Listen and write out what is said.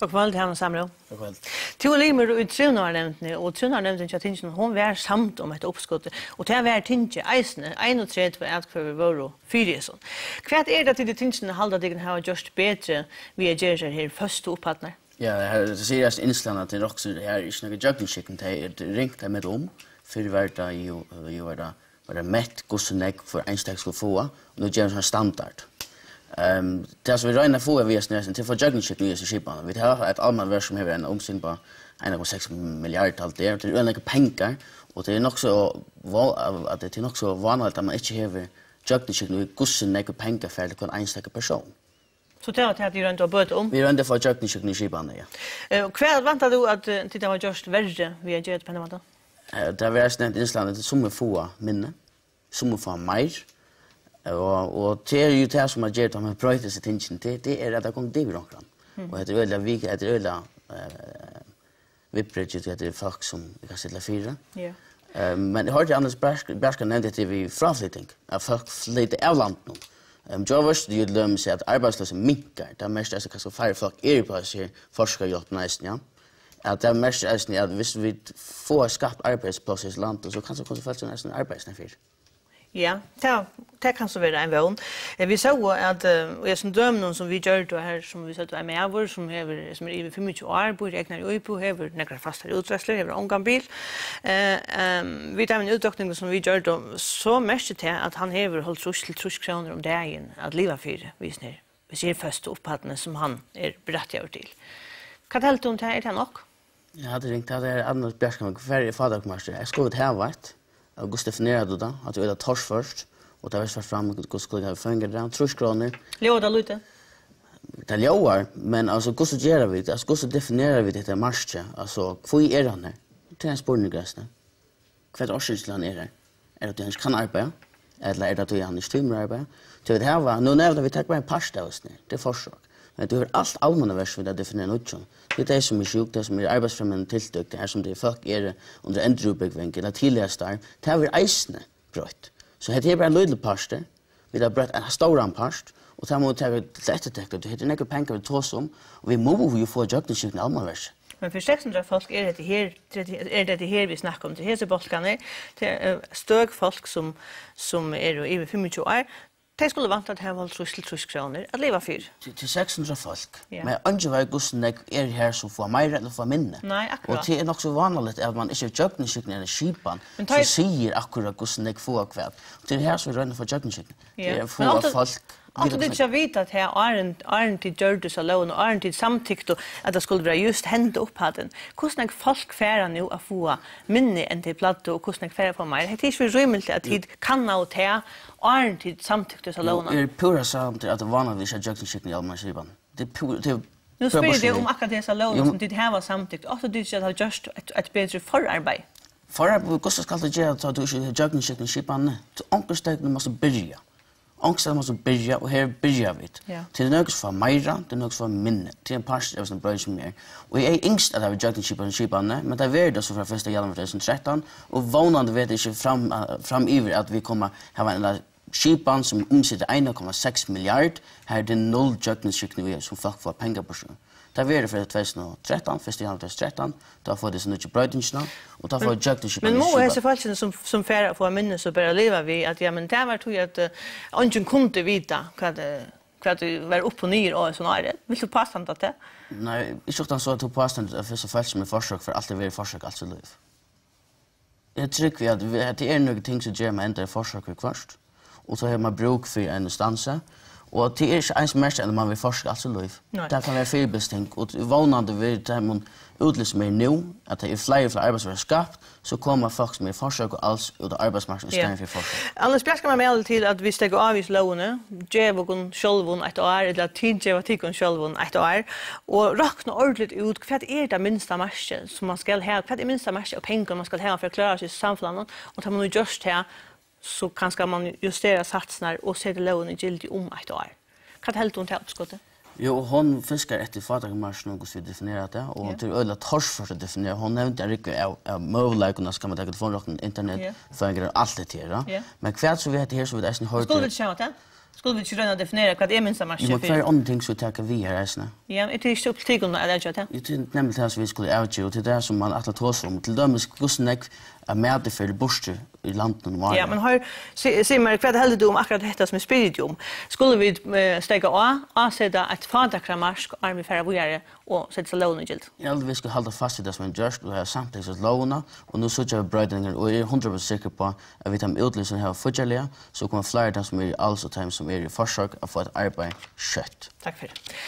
God kvöld, Hanna Samro. God kvöld. Tio Limer i Trunarnevntene, og Trunarnevntene til Tingen, hun var samt om et oppskott, og til å være Tinge, eisene, 31 på et kvøver våre sånn. Hva er det til de Tingen halda deg har gjort bedre vi er gjerrig her første opphattene? Ja, det sier jeg innslanda til Roxy, det er ikke noe jøgnskikken, det er ringt her med om, for hver dag jo, var det, var det mett, gosse nek for stek skulle få, og nå gjør det sånn standard. Ehm det som vi räknar få är vi är nästan till för juggernaut nu är så skipan. Vi har ett allmän vers som har en omsyn på 1,6 miljarder allt det. Det är några pengar och det är nog så att det är nog så vanligt att man inte har juggernaut nu gussen några pengar för det kan enstaka person. Så det har det runt och bött om. Vi har för fått nu skipan ja. Eh kvar väntar du att titta vad just värre vi har gjort på något. Eh där har vi nästan Island det som få minne. Som få mer. Og, og det er jo det som har gjort at man prøyter seg tingene til, det er at det kommer til hverandre. Mm. Og etter øyla vik, er øyla uh, vippret det er folk som kan sitte fire. Ja. Uh, men jeg har hørte Anders Berska nevnte etter vi fraflytting, at folk flytter av land nå. Um, jo varst det jo lømme seg at arbeidsløse minkar, det er mest altså kanskje færre folk er på seg forskerhjelp næsten, ja. At det er mest altså at hvis vi får skapt arbeidsplasser i landet, så kanskje kanskje folk som nesten arbeidsnefyr. Mm. Ja, det, det kan så være en Eh, Vi så at, og jeg som dømnen som vi gjør det her, som vi satt var med over, som, hever, som er i 25 år, bor i egnar i Øybo, hever nekker fastere utrøsler, hever omgang bil. Eh, um, vi tar en utdøkning som vi gjør det, så mest til at han hever holdt trus til trus kroner om dagen, at livet fire, visner, nere, vi ser først opphattene som han er berettiget til. Hva talte du om det er det nok? Ja, det ringt, det er Anders Bjerskam, hver er faderkommester, jeg skulle ha vært, August definierar du det, att du vill tors först. Och det har vi fram att du skulle ha fänger det, Trus kronor. Låda det lite? Det lågar, men alltså hur så gör vi det? Alltså hur så definierar vi det här marsche? Alltså, hur är han här? Det är en spårningresten. Kvart årsins till han är det? Är det att du kan arbeta? Eller är det att du inte tymmer arbeta? Så det här var, nu när vi tar bara en parst av oss nu. Det är försak. Men du har allt allmänna vers vid att definiera något. Det är det som är sjukt, det som är arbetsfrämmande tilltök, det här som det är folk är under en drubbyggvänk, det är tillästar, det här är eisne brött. Så det är bara en lydel parste, vi har brött en stor parst, och det här må ta ett eftertäkt, det heter nekka pengar vi tås om, och vi må ju få jökning sjukt en allmänna vers. Men för 600 folk är det här är det här vi snackar om. Det här är balkaner. Det är stög folk som som är över 25 år De skulle vant at her var trus til trus kroner, at leva fyr. Til 600 folk. Men andre var gussen jeg er her som får meira eller får minne. Nei, akkurat. Og det er nok så vanligt at man ikke jøgneskikken eller kipan, som sier akkurat gussen jeg får kveld. Det er her som rønner for jøgneskikken. Det er få folk. Alltså det jag vet att här aren't aren't till gjorde så lån och aren't till samtyckt att det skulle vara just hänt upp hade. Kostnad folk färra nu att få minne än till platt och kostnad färra på mig. Det är ju rymligt att tid kan nå ut här aren't till samtyckt så lån. Det är pura samt att vanligtvis jag jag shit all man skivan. Det det Nu spyr det om akkurat dessa lån som det här var samtyckt. Alltså det jag har just ett bättre förarbete. Förarbete hur ska det göra att du inte shit skickar skivan. Så onkelstäcken måste börja. Angst man så byrja, og her byrja vi. Yeah. Til det nøkst for meira, til nøkst for minne, til en parst av sin brøy som er. Og jeg er yngst at jeg vil jøkken kjipa den men det er det så fra 1. januar 2013, og vånande vet jeg ikke fram, fram iver at vi kommer hava en kipan som omsitter 1,6 milliard, her er det null jøkken kjipa som folk får pengar på sjøen. Det er for för 2013, först i halvdags 13. Då får det så ikke brödingarna och då får jag ikke. Men må är så fallet som som färra får minne så bare leva vi att ja men det var tog at att ungen kunde hva vad vad du var upp och og och er det. Vill du passa inte det? Nej, ikke ofte att så att du passar inte för så fallet med forsøk, för allt det vi försök alltså liv. Jeg tror vi att det är noen ting som gjør meg enda forsøk försök kvart, Och så har man bruk for en stanse, Og det er ikke ens mest enn man vil forske alt sin liv. Det kan være fyrbesting. Og vånande vil det man utlyser mer nå, at det er flere og flere arbeidsverker skapt, så kommer folk som er forsøk og alls ut av arbeidsmarkedet i stedet for forsøk. Anders Bjerg skal man melde til at vi stekker avvis lovene, djev og sjølvun et år, eller tidjev og tikkun sjølvun et år, og rakna ordentlig ut hva er det minsta marske som man skal ha, hva er det minsta marske og penger man skal ha for å klare seg i samfunnet, og tar man jo just her, så kanskje man justera satsene og se det loven i om et år. Hva er helt hun til oppskottet? Jo, hon fiskar etter fatakmarsen og så vi definerer det, og yeah. til øyla tors for å definere. Hon nevnte en rikke av, av møvleikene, skal man ta telefonrokken, internet yeah. føringer og alt det til. Yeah. Men hva så vi heter her så vi eisen høyre? Skulle du ikke kjenne det? Skulle vi ikke rønne å definere hva det er minst av matchen för? Det är andre ting som vi tar vi her, äsna. Ja, det är inte upp till kunna eller jag tänkte. Det er nemlig det som vi skulle avgöra till det som man att ta sig om till hvordan jeg er med det for borste i landet var. Ja, men har ser mer kvad hade du om akkurat dette som er är om? Skulle vi stäcka av, avsette et fadakra marsk, arm för færre är og sette seg lovene gilt. Ja, vi skal hålla fast i det som är just och ha sett lovene, og nå nu vi jag og jeg er 100% sikker på at vi tar med utlösen här förjäliga så kommer flere av dem som er är alltså times som er i forsøk å få et arbeid skjøtt. Takk for det.